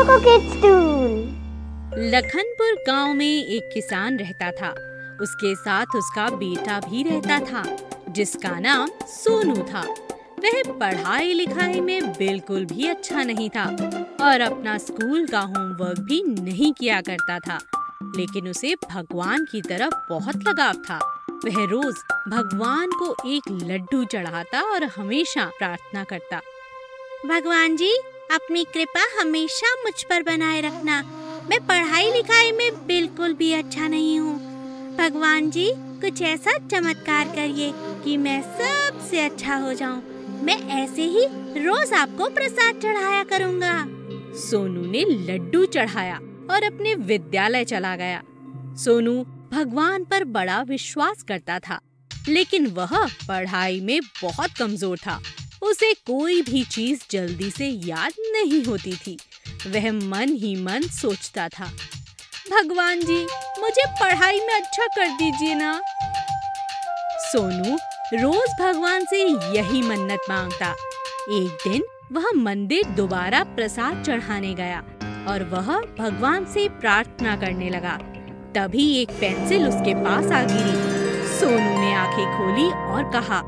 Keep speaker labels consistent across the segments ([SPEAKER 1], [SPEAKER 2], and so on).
[SPEAKER 1] Cocoa kids twin
[SPEAKER 2] Lakhanpur गाँव में एक किसान रहता था। उसके साथ उसका बेटा भी रहता था जिसका नाम सोनू था। वह पढ़ाई लिखाई में बिल्कुल भी अच्छा नहीं था और अपना स्कूल का होमवर्क भी नहीं किया करता था। लेकिन उसे भगवान की तरफ़ बहुत लगाव था। वह रोज भगवान को एक लड्डू चढ़ाता और हमेशा प्रार्थना करता।
[SPEAKER 3] भगवान जी अपनी कृपा हमेशा मुझ पर बनाए रखना। मैं पढ़ाई लिखाई में बिल्कुल भी अच्छा नहीं हूँ। भगवान जी, कुछ ऐसा चमत्कार करिए कि मैं सबसे अच्छा हो जाऊँ। मैं ऐसे ही रोज आपको प्रसाद चढ़ाया करूँगा।
[SPEAKER 2] सोनू ने लड्डू चढ़ाया और अपने विद्यालय चला गया। सोनू भगवान पर बड़ा विश्वास करता था, लेकिन वह पढ़ाई में बहुत कमज़ोर था। उसे कोई भी चीज़ जल्दी से याद नहीं होती थी। वह मन ही मन सोचता था। भगवान जी, मुझे पढ़ाई में अच्छा कर दीजिए ना। सोनू रोज भगवान से यही मन्नत माँगता। एक दिन वह मंदिर दोबारा प्रसाद चढ़ाने गया और वह भगवान से प्रार्थना करने लगा। तभी एक पेंसिल उसके पास आ गिरी। सोनू ने आँखें खोली और कहा,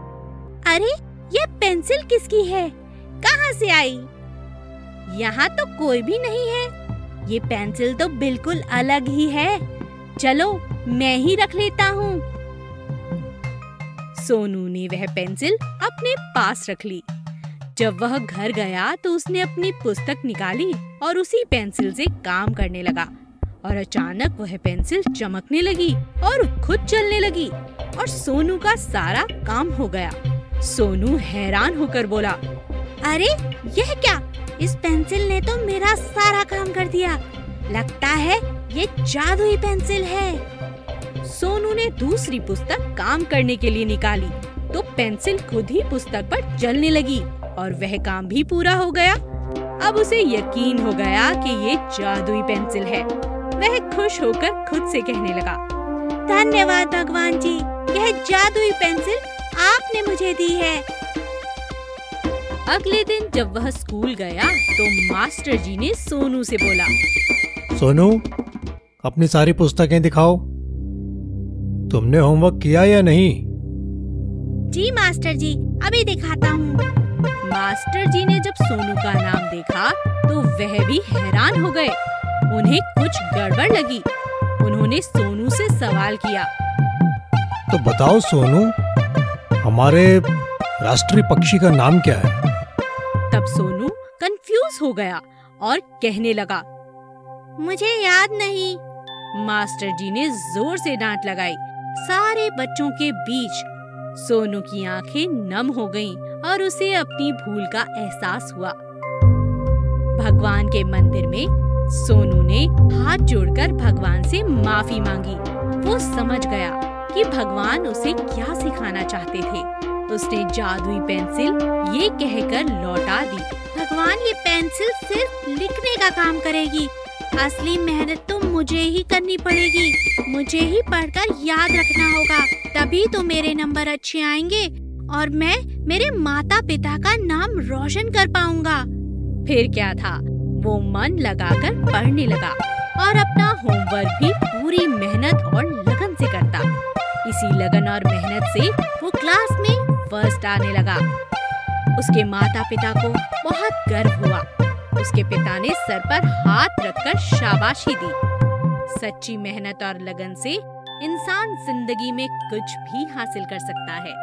[SPEAKER 3] अरे ये पेंसिल किसकी है? कहाँ से आई? यहाँ तो कोई भी नहीं है। ये पेंसिल तो बिल्कुल अलग ही है। चलो, मैं ही रख लेता हूँ।
[SPEAKER 2] सोनू ने वह पेंसिल अपने पास रख ली। जब वह घर गया तो उसने अपनी पुस्तक निकाली और उसी पेंसिल से काम करने लगा। और अचानक वह पेंसिल चमकने लगी और खुद चलने लगी और सोनू का सारा काम हो गया। सोनू हैरान होकर बोला,
[SPEAKER 3] अरे, यह क्या? इस पेंसिल ने तो मेरा सारा काम कर दिया। लगता है ये जादुई पेंसिल है।
[SPEAKER 2] सोनू ने दूसरी पुस्तक काम करने के लिए निकाली तो पेंसिल खुद ही पुस्तक पर चलने लगी और वह काम भी पूरा हो गया। अब उसे यकीन हो गया कि ये जादुई पेंसिल है। वह खुश होकर खुद से कहने लगा,
[SPEAKER 3] धन्यवाद भगवान जी, यह जादुई पेंसिल आपने मुझे दी है।
[SPEAKER 2] अगले दिन जब वह स्कूल गया तो मास्टर जी ने सोनू से बोला
[SPEAKER 4] सोनू अपनी सारी पुस्तकें दिखाओ। तुमने होमवर्क किया या नहीं?
[SPEAKER 3] जी मास्टर जी अभी दिखाता हूँ।
[SPEAKER 2] मास्टर जी ने जब सोनू का नाम देखा तो वह भी हैरान हो गए। उन्हें कुछ गड़बड़ लगी। उन्होंने सोनू से सवाल किया
[SPEAKER 4] तो बताओ सोनू हमारे राष्ट्रीय पक्षी का नाम क्या है?
[SPEAKER 2] तब सोनू कंफ्यूज हो गया और कहने लगा,
[SPEAKER 3] मुझे याद नहीं।
[SPEAKER 2] मास्टर जी ने ज़ोर से डांट लगाई, सारे बच्चों के बीच। सोनू की आँखें नम हो गईं और उसे अपनी भूल का एहसास हुआ। भगवान के मंदिर में सोनू ने हाथ जोड़कर भगवान से माफ़ी मांगी। वो समझ गया। कि भगवान उसे क्या सिखाना चाहते थे। उसने जादुई पेंसिल ये कहकर लौटा दी।
[SPEAKER 3] भगवान, ये पेंसिल सिर्फ़ लिखने का काम करेगी। असली मेहनत तो मुझे ही करनी पड़ेगी। मुझे ही पढ़कर याद रखना होगा। तभी तो मेरे नंबर अच्छे आएँगे और मैं मेरे माता पिता का नाम रोशन कर पाऊँगा।
[SPEAKER 2] फिर क्या था? वो मन लगाकर पढ़ने लगा और अपना होमवर्क भी पूरी मेहनत और लगन इसी लगन और मेहनत से वो क्लास में फ़र्स्ट आने लगा। उसके माता पिता को बहुत गर्व हुआ। उसके पिता ने सर पर हाथ रखकर शाबाशी दी। सच्ची मेहनत और लगन से इंसान ज़िंदगी में कुछ भी हासिल कर सकता है।